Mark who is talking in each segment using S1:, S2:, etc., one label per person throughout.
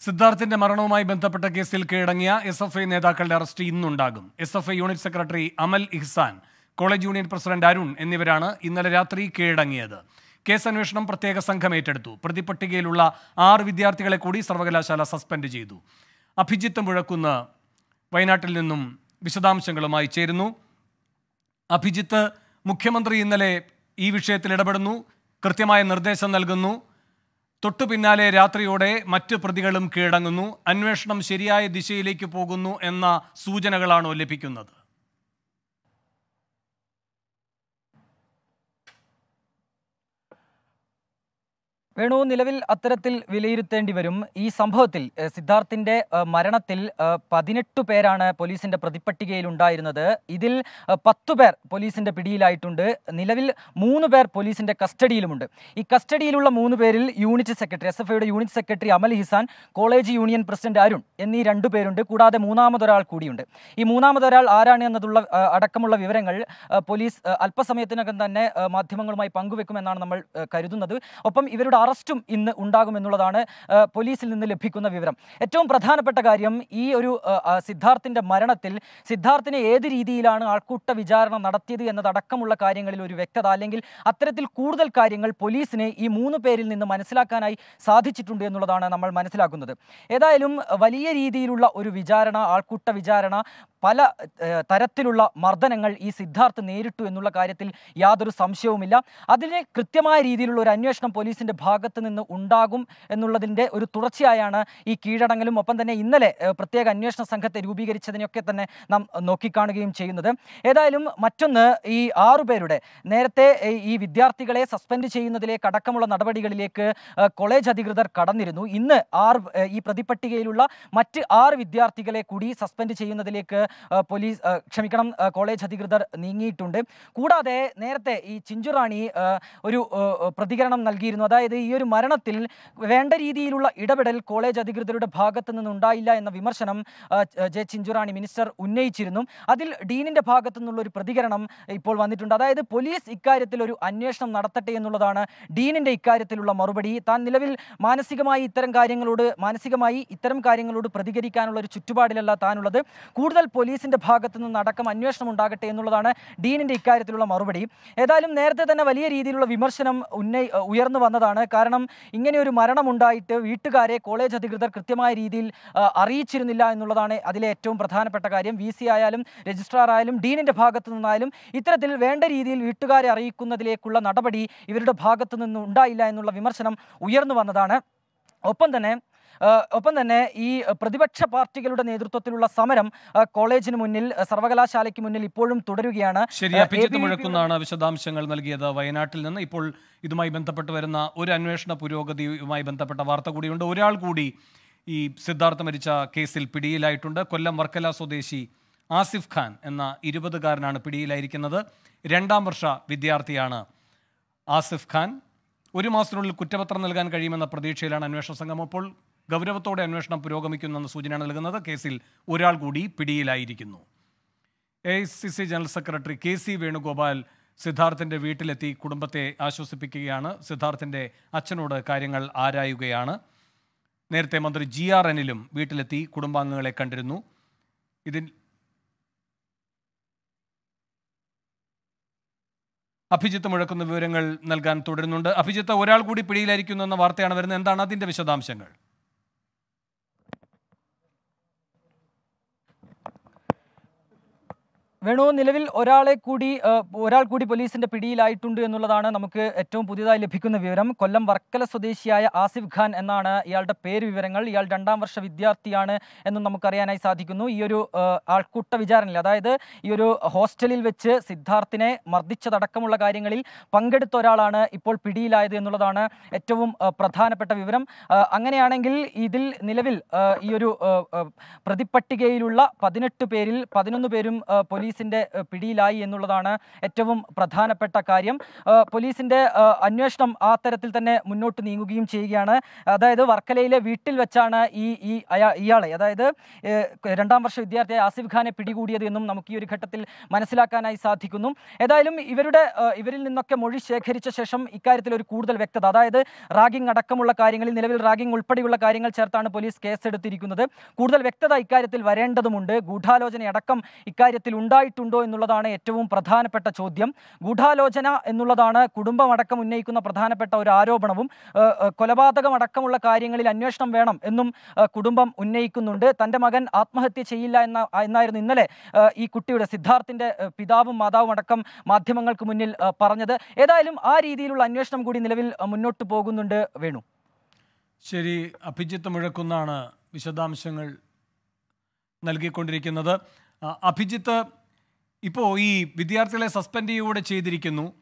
S1: സിദ്ധാർത്ഥിന്റെ മരണവുമായി ബന്ധപ്പെട്ട കേസിൽ കീഴടങ്ങിയ എസ് എഫ് ഐ നേതാക്കളുടെ arrest ഇന്നുണ്ടാകും. S F I unit secretary Amal Ihsan college union president Arun എന്നിവരാണ് ഇന്നലെ രാത്രി കീഴടങ്ങിയത്. കേസ് അന്വേഷണം പ്രത്യേക സംഘം ഏറ്റെടുത്തു. പ്രതിപട്ടികയിലുള്ള ആറ് വിദ്യാർത്ഥികളെ കൂടി സർവകലാശാല സസ്പെൻഡ് ചെയ്തു. അഭിജിത്ത് മുഴക്കുന്ന് വയനാട്ടിൽ നിന്നും വിശദാംശങ്ങളുമായി ചേരുന്നു. അഭിജിത്ത് മുഖ്യമന്ത്രി ഇന്നലെ ഈ വിഷയത്തിൽ ഇടപെടുന്നു. കൃത്യമായ നിർദ്ദേശം നൽകുന്നു. തൊട്ടു പിന്നാലെ രാത്രിയോടെ മറ്റ് പ്രതികളും കീഴടങ്ങുന്നു. അന്വേഷണം ശരിയായ ദിശയിലേക്ക് പോകുന്നു എന്ന സൂചനകളാണോ ലഭിക്കുന്നത്.
S2: വേണു നിലവിൽ അത്തരത്തിൽ വിലയിരുത്തേണ്ടി വരും. ഈ സംഭവത്തിൽ സിദ്ധാർത്ഥിന്റെ മരണത്തിൽ പതിനെട്ട് പേരാണ് പോലീസിന്റെ പ്രതിപ്പട്ടികയിൽ ഉണ്ടായിരുന്നത് ഇതിൽ പത്തു പേർ പോലീസിന്റെ പിടിയിലായിട്ടുണ്ട്. നിലവിൽ മൂന്ന് പേർ പോലീസിന്റെ കസ്റ്റഡിയിലുമുണ്ട്. ഈ കസ്റ്റഡിയിലുള്ള മൂന്ന് പേരിൽ unit secretary S unit secretary Amal Hisan college union president Arun എന്നീ രണ്ടു പേരുണ്ട്. കൂടാതെ മൂന്നാമതൊരാൾ കൂടിയുണ്ട്. ഈ മൂന്നാമതൊരാൾ ആരാണ് എന്നതുള്ള അടക്കമുള്ള വിവരങ്ങൾ പോലീസ് അല്പസമയത്തിനകം തന്നെ മാധ്യമങ്ങളുമായി പങ്കുവെക്കുമെന്നാണ് നമ്മൾ കരുതുന്നത്. ഒപ്പം ഇവരുടെ അറസ്റ്റും ഇന്ന് ഉണ്ടാകുമെന്നുള്ളതാണ് പോലീസിൽ നിന്ന് ലഭിക്കുന്ന വിവരം. ഏറ്റവും പ്രധാനപ്പെട്ട കാര്യം ഈ ഒരു സിദ്ധാർത്ഥിന്റെ മരണത്തിൽ സിദ്ധാർത്ഥിനെ ഏത് രീതിയിലാണ് ആൾക്കൂട്ട വിചാരണ നടത്തിയത് എന്നതടക്കമുള്ള കാര്യങ്ങളിൽ ഒരു വ്യക്തത അല്ലെങ്കിൽ അത്തരത്തിൽ കൂടുതൽ കാര്യങ്ങൾ പോലീസിനെ ഈ മൂന്ന് പേരിൽ നിന്ന് മനസ്സിലാക്കാനായി സാധിച്ചിട്ടുണ്ട് എന്നുള്ളതാണ് നമ്മൾ മനസ്സിലാക്കുന്നത്. ഏതായാലും വലിയ രീതിയിലുള്ള ഒരു വിചാരണ ആൾക്കൂട്ട വിചാരണ പല തരത്തിലുള്ള മർദ്ദനങ്ങൾ ഈ സിദ്ധാർത്ഥ് നേരിട്ടു എന്നുള്ള കാര്യത്തിൽ യാതൊരു സംശയവുമില്ല. അതിന് കൃത്യമായ രീതിയിലുള്ള ഒരു അന്വേഷണം പോലീസിന്റെ ഭാഗത്ത് നിന്ന് ഉണ്ടാകും എന്നുള്ളതിന്റെ ഒരു തുടർച്ചയായാണ് ഈ കീഴടങ്ങലും. ഒപ്പം തന്നെ ഇന്നലെ പ്രത്യേക അന്വേഷണ സംഘത്തെ രൂപീകരിച്ചതിനെയൊക്കെ തന്നെ നാം നോക്കിക്കാണുകയും ചെയ്യുന്നത്. ഏതായാലും മറ്റൊന്ന് ഈ ആറുപേരുടെ നേരത്തെ ഈ വിദ്യാർത്ഥികളെ സസ്പെൻഡ് ചെയ്യുന്നതിലേക്ക് അടക്കമുള്ള നടപടികളിലേക്ക് കോളേജ് അധികൃതർ കടന്നിരുന്നു. ഇന്ന് ആറ് ഈ പ്രതിപട്ടികയിലുള്ള മറ്റ് ആറ് വിദ്യാർത്ഥികളെ കൂടി സസ്പെൻഡ് ചെയ്യുന്നതിലേക്ക് പോലീസ് ക്ഷമിക്കണം കോളേജ് അധികൃതർ നീങ്ങിയിട്ടുണ്ട്. കൂടാതെ നേരത്തെ ഈ ചിഞ്ചുറാണി ഒരു പ്രതികരണം നൽകിയിരുന്നു. അതായത് ഈ ഒരു മരണത്തിൽ വേണ്ട രീതിയിലുള്ള ഇടപെടൽ കോളേജ് അധികൃതരുടെ ഭാഗത്തു നിന്നുണ്ടായില്ല എന്ന വിമർശനം ജെ ചിഞ്ചുറാണി മിനിസ്റ്റർ ഉന്നയിച്ചിരുന്നു. അതിൽ ഡീനിന്റെ ഭാഗത്തു നിന്നുള്ള ഒരു പ്രതികരണം ഇപ്പോൾ വന്നിട്ടുണ്ട്. അതായത് പോലീസ് ഇക്കാര്യത്തിൽ ഒരു അന്വേഷണം നടത്തട്ടെ എന്നുള്ളതാണ് ഡീനിന്റെ ഇക്കാര്യത്തിലുള്ള മറുപടി. താൻ നിലവിൽ മാനസികമായി ഇത്തരം കാര്യങ്ങളോട് മാനസികമായി ഇത്തരം കാര്യങ്ങളോട് പ്രതികരിക്കാനുള്ള ഒരു ചുറ്റുപാടിലല്ല താനുള്ളത്. കൂടുതൽ പോലീസിന്റെ ഭാഗത്തു നിന്ന് അടക്കം അന്വേഷണം ഉണ്ടാകട്ടെ എന്നുള്ളതാണ് ഡീനിന്റെ ഇക്കാര്യത്തിലുള്ള മറുപടി. ഏതായാലും നേരത്തെ തന്നെ വലിയ രീതിയിലുള്ള വിമർശനം ഉന്നയി ഉയർന്നു വന്നതാണ്. കാരണം ഇങ്ങനെ ഒരു മരണമുണ്ടായിട്ട് വീട്ടുകാരെ കോളേജ് അധികൃതർ കൃത്യമായ രീതിയിൽ അറിയിച്ചിരുന്നില്ല എന്നുള്ളതാണ് അതിലെ ഏറ്റവും പ്രധാനപ്പെട്ട കാര്യം. വി ആയാലും രജിസ്ട്രാർ ആയാലും ഡീനിന്റെ ഭാഗത്തു നിന്നായാലും ഇത്തരത്തിൽ വേണ്ട രീതിയിൽ വീട്ടുകാരെ അറിയിക്കുന്നതിലേക്കുള്ള നടപടി ഇവരുടെ ഭാഗത്തു നിന്ന് ഉണ്ടായില്ല എന്നുള്ള വിമർശനം ഉയർന്നു വന്നതാണ്. ഒപ്പം തന്നെ ഒപ്പം തന്നെ ഈ പ്രതിപക്ഷ പാർട്ടികളുടെ നേതൃത്വത്തിലുള്ള സമരം കോളേജിന് മുന്നിൽ സർവകലാശാലയ്ക്ക് മുന്നിൽ ഇപ്പോഴും തുടരുകയാണ്.
S1: മുഴക്കുന്നാണ് വിശദാംശങ്ങൾ നൽകിയത്. വയനാട്ടിൽ നിന്ന് ഇപ്പോൾ ഇതുമായി ബന്ധപ്പെട്ട് വരുന്ന ഒരു അന്വേഷണ പുരോഗതിയുമായി ബന്ധപ്പെട്ട വാർത്ത കൂടിയുണ്ട്. ഒരാൾ കൂടി ഈ സിദ്ധാർത്ഥ മരിച്ച കേസിൽ പിടിയിലായിട്ടുണ്ട്. കൊല്ലം വർക്കല സ്വദേശി ആസിഫ് ഖാൻ എന്ന ഇരുപതുകാരനാണ് പിടിയിലായിരിക്കുന്നത്. രണ്ടാം വർഷ വിദ്യാർത്ഥിയാണ് ആസിഫ് ഖാൻ. ഒരു മാസത്തിനുള്ളിൽ കുറ്റപത്രം നൽകാൻ കഴിയുമെന്ന പ്രതീക്ഷയിലാണ് അന്വേഷണ സംഘം. അപ്പോൾ ഗൗരവത്തോടെ അന്വേഷണം പുരോഗമിക്കുന്നെന്ന സൂചനയാണ് നൽകുന്നത്. കേസിൽ ഒരാൾ കൂടി പിടിയിലായിരിക്കുന്നു. A general secretary K Venugopal സിദ്ധാർത്ഥിന്റെ വീട്ടിലെത്തി കുടുംബത്തെ ആശ്വസിപ്പിക്കുകയാണ്. സിദ്ധാർത്ഥിന്റെ അച്ഛനോട് കാര്യങ്ങൾ ആരായുകയാണ്. നേരത്തെ മന്ത്രി ജി ആർ എനിലും വീട്ടിലെത്തി കുടുംബാംഗങ്ങളെ കണ്ടിരുന്നു. ഇതിൽ അഭിജിത്ത് മുഴക്കുന്ന വിവരങ്ങൾ നൽകാൻ തുടരുന്നുണ്ട്. അഭിജിത്ത് ഒരാൾ കൂടി പിടിയിലായിരിക്കുന്നു എന്ന വാർത്തയാണ് വരുന്നത്. എന്താണ് അതിന്റെ വിശദാംശങ്ങൾ?
S2: വേണു നിലവിൽ ഒരാളെ കൂടി ഒരാൾ കൂടി പോലീസിന്റെ പിടിയിലായിട്ടുണ്ട് എന്നുള്ളതാണ് നമുക്ക് ഏറ്റവും പുതിയതായി ലഭിക്കുന്ന വിവരം. കൊല്ലം വർക്കല സ്വദേശിയായ ആസിഫ് ഖാൻ എന്നാണ് ഇയാളുടെ പേര് വിവരങ്ങൾ. ഇയാൾ രണ്ടാം വർഷ വിദ്യാർത്ഥിയാണ് എന്നും നമുക്കറിയാനായി സാധിക്കുന്നു. ഈ ഒരു ആൾക്കൂട്ട വിചാരണയിൽ അതായത് ഈ ഒരു ഹോസ്റ്റലിൽ വെച്ച് സിദ്ധാർത്ഥിനെ മർദ്ദിച്ചതടക്കമുള്ള കാര്യങ്ങളിൽ പങ്കെടുത്ത ഒരാളാണ് ഇപ്പോൾ പിടിയിലായത് എന്നുള്ളതാണ് ഏറ്റവും പ്രധാനപ്പെട്ട വിവരം. അങ്ങനെയാണെങ്കിൽ ഇതിൽ നിലവിൽ ഈ ഒരു പ്രതിപ്പട്ടികയിലുള്ള പതിനെട്ട് പേരിൽ പതിനൊന്ന് പേരും ആ, പോലീസിന്റെ പിടിയിലായി എന്നുള്ളതാണ് ഏറ്റവും പ്രധാനപ്പെട്ട കാര്യം. പോലീസിന്റെ അന്വേഷണം ആ തരത്തിൽ തന്നെ മുന്നോട്ട് നീങ്ങുകയും ചെയ്യുകയാണ്. അതായത് വർക്കലയിലെ വീട്ടിൽ വെച്ചാണ് ഈ ഈ ഇയാളെ അതായത് രണ്ടാം വർഷ വിദ്യാർത്ഥിയായ ആസിഫ് ഖാനെ പിടികൂടിയത് എന്നും നമുക്ക് ഈ ഒരു ഘട്ടത്തിൽ മനസ്സിലാക്കാനായി സാധിക്കുന്നു. ഏതായാലും ഇവരുടെ ഇവരിൽ നിന്നൊക്കെ മൊഴി ശേഖരിച്ച ശേഷം ഇക്കാര്യത്തിൽ ഒരു കൂടുതൽ വ്യക്തത അതായത് റാഗിംഗ് അടക്കമുള്ള കാര്യങ്ങളിൽ നിലവിൽ റാഗിംഗ് ഉൾപ്പെടെയുള്ള കാര്യങ്ങൾ ചേർത്താണ് പോലീസ് കേസെടുത്തിരിക്കുന്നത്. കൂടുതൽ വ്യക്തത ഇക്കാര്യത്തിൽ വരേണ്ടതുമുണ്ട്. ഗൂഢാലോചനയടക്കം ഇക്കാര്യത്തിൽ ഉണ്ടായിട്ടുണ്ടോ എന്നുള്ളതാണ് ഏറ്റവും പ്രധാനപ്പെട്ട ചോദ്യം. ഗൂഢാലോചന എന്നുള്ളതാണ് കുടുംബമടക്കം ഉന്നയിക്കുന്ന പ്രധാനപ്പെട്ട ഒരു ആരോപണവും കൊലപാതകമടക്കമുള്ള കാര്യങ്ങളിൽ അന്വേഷണം വേണം എന്നും കുടുംബം ഉന്നയിക്കുന്നുണ്ട്. തന്റെ മകൻ ആത്മഹത്യ ചെയ്യില്ല എന്ന എന്നായിരുന്നു ഇന്നലെ ഈ കുട്ടിയുടെ സിദ്ധാർത്ഥിന്റെ പിതാവും മാതാവും അടക്കം മാധ്യമങ്ങൾക്ക് മുന്നിൽ പറഞ്ഞത്. ഏതായാലും ആ രീതിയിലുള്ള അന്വേഷണം കൂടി നിലവിൽ മുന്നോട്ട് പോകുന്നുണ്ട് വേണു.
S1: ശരി അഭിജിത്ത് മുഴക്കുന്നാണ് വിശദാംശങ്ങൾ നൽകിക്കൊണ്ടിരിക്കുന്നത്. അഭിജിത്ത് ഇപ്പോൾ ഈ വിദ്യാർത്ഥികളെ സസ്പെൻഡ് ചെയ്യുകൂടെ ചെയ്തിരിക്കുന്നു.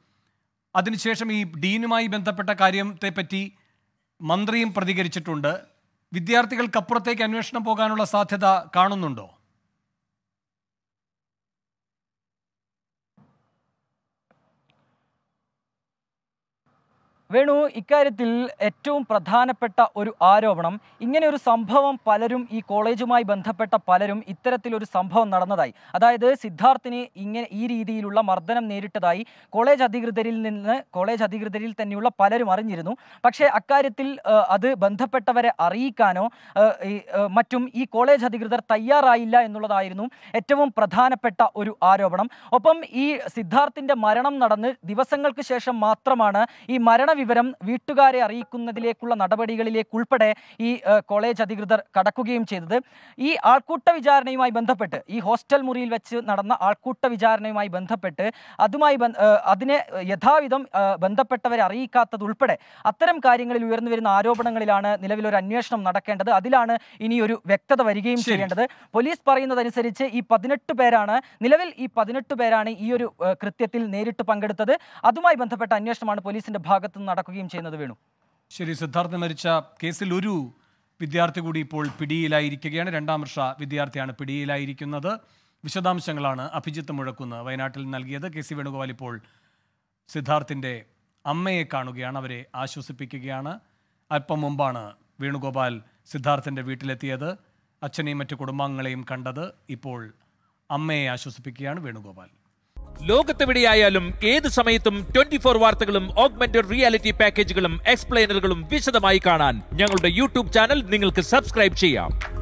S1: അതിനുശേഷം ഈ ഡീനുമായി ബന്ധപ്പെട്ട കാര്യത്തെപ്പറ്റി മന്ത്രിയും പ്രതികരിച്ചിട്ടുണ്ട്. വിദ്യാർത്ഥികൾക്കപ്പുറത്തേക്ക് അന്വേഷണം പോകാനുള്ള സാധ്യത കാണുന്നുണ്ടോ?
S2: വേണു ഇക്കാര്യത്തിൽ ഏറ്റവും പ്രധാനപ്പെട്ട ഒരു ആരോപണം. ഇങ്ങനെ ഒരു സംഭവം പലരും ഈ കോളേജുമായി ബന്ധപ്പെട്ട പലരും ഇത്തരത്തിലൊരു സംഭവം നടന്നതായി. അതായത് സിദ്ധാർത്ഥിന് ഇങ്ങനെ ഈ രീതിയിലുള്ള മർദ്ദനം നേരിട്ടതായി കോളേജ് അധികൃതരിൽ നിന്ന് കോളേജ് അധികൃതരിൽ തന്നെയുള്ള പലരും അറിഞ്ഞിരുന്നു. പക്ഷേ അക്കാര്യത്തിൽ അത് ബന്ധപ്പെട്ടവരെ അറിയിക്കാനോ മറ്റും ഈ കോളേജ് അധികൃതർ തയ്യാറായില്ല എന്നുള്ളതായിരുന്നു ഏറ്റവും പ്രധാനപ്പെട്ട ഒരു ആരോപണം. ഒപ്പം ഈ സിദ്ധാർത്ഥിന്റെ മരണം നടന്ന് ദിവസങ്ങൾക്ക് ശേഷം മാത്രമാണ് ഈ മരണവിവരം വീട്ടുകാരെ അറിയിക്കുന്നതിലേക്കുള്ള നടപടികളിലേക്ക് ഉൾപ്പെടെ ഈ കോളേജ് അധികൃതർ കടക്കുകയും ചെയ്തത്. ഈ ആൾക്കൂട്ട വിചാരണയുമായി ബന്ധപ്പെട്ട് ഈ ഹോസ്റ്റൽ മുറിയിൽ വെച്ച് നടന്ന ആൾക്കൂട്ട വിചാരണയുമായി ബന്ധപ്പെട്ട് അതുമായി അതിനെ യഥാവിധം ബന്ധപ്പെട്ടവരെ അറിയിക്കാത്തത് ഉൾപ്പെടെ അത്തരം കാര്യങ്ങളിൽ ഉയർന്നു വരുന്ന ആരോപണങ്ങളിലാണ് നിലവിൽ ഒരു അന്വേഷണം നടക്കേണ്ടത്. അതിലാണ് ഇനി ഒരു വ്യക്തത വരികയും ചെയ്യേണ്ടത്. പോലീസ് പറയുന്നതനുസരിച്ച് ഈ പതിനെട്ട് പേരാണ് നിലവിൽ ഈ പതിനെട്ട് പേരാണ് ഈ ഒരു കൃത്യത്തിൽ നേരിട്ട് പങ്കെടുത്തത്. അതുമായി ബന്ധപ്പെട്ട അന്വേഷണമാണ് പോലീസിന്റെ ഭാഗത്ത് നിന്ന് നടക്കുകയും ചെയ്യുന്നത് വേണു.
S1: ശരി സിദ്ധാർത്ഥൻ മരിച്ച കേസിൽ ഒരു വിദ്യാർത്ഥി കൂടി ഇപ്പോൾ പിടിയിലായിരിക്കുകയാണ്. രണ്ടാം വർഷ വിദ്യാർത്ഥിയാണ് പിടിയിലായിരിക്കുന്നത്. വിശദാംശങ്ങളാണ് അഭിജിത്ത് മുഴക്കുന്ന് വയനാട്ടിൽ നൽകിയത്. കെ സി വേണുഗോപാൽ ഇപ്പോൾ സിദ്ധാർത്ഥിന്റെ അമ്മയെ കാണുകയാണ്. അവരെ ആശ്വസിപ്പിക്കുകയാണ്. അല്പം മുമ്പാണ് വേണുഗോപാൽ സിദ്ധാർത്ഥിന്റെ വീട്ടിലെത്തിയത്. അച്ഛനെയും മറ്റു കുടുംബാംഗങ്ങളെയും കണ്ടത് ഇപ്പോൾ അമ്മയെ ആശ്വസിപ്പിക്കുകയാണ് വേണുഗോപാൽ.
S3: ലോകത്തെവിടെയായാലും ഏത് സമയത്തും ട്വന്റി ഫോർ വാർത്തകളും ഓഗ്മെന്റഡ് റിയാലിറ്റി പാക്കേജുകളും എക്സ്പ്ലെയിനറുകളും വിശദമായി കാണാൻ ഞങ്ങളുടെ യൂട്യൂബ് ചാനൽ നിങ്ങൾക്ക് സബ്സ്ക്രൈബ് ചെയ്യാം.